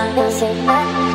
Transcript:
I'm not that.